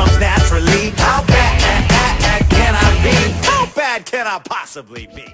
comes naturally. How bad can I be? How bad can I possibly be?